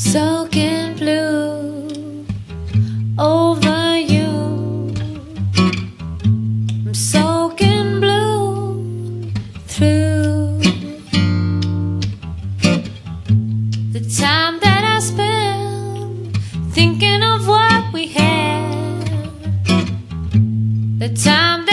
soaking blue over you. I'm soaking blue through the time that I spend thinking of what we had. The time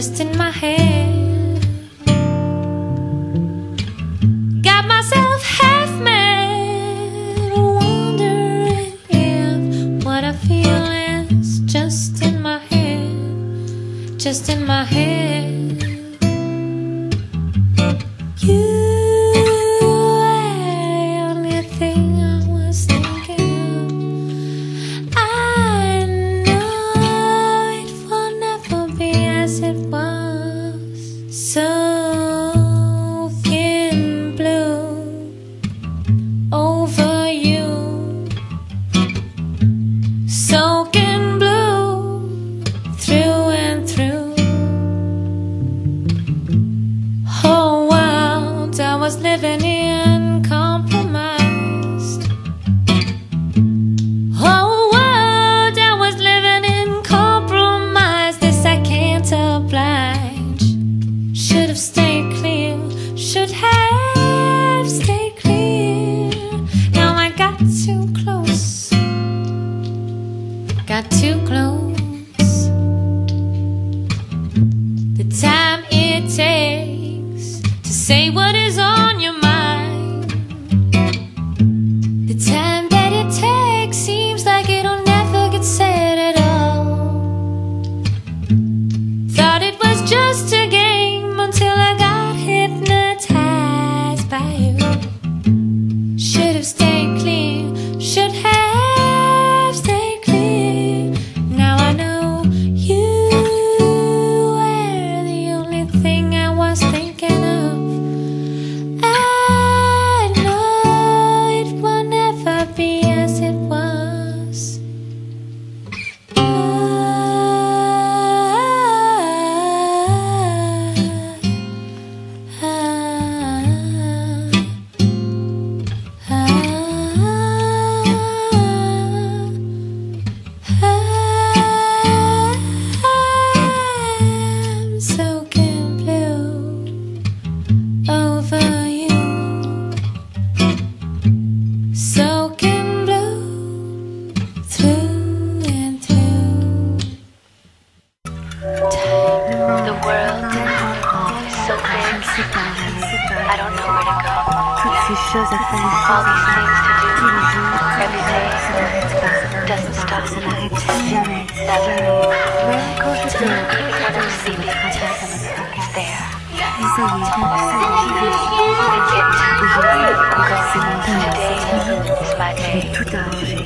just in my head. Got myself half mad, wondering if what I feel is just in my head, just in my head. Living in so big. I don't know where to go. Toutes ces choses à faire, All these things to do tous les jours, every day doesn't stop. ça n'arrête jamais. Never. Même quand je dors, I'm sleeping, ça me it's tracasse. there. Et ça y est, ça y est, j'y vais. And it Aujourd'hui, c'est mon temps. today is my Je vais day. tout arranger.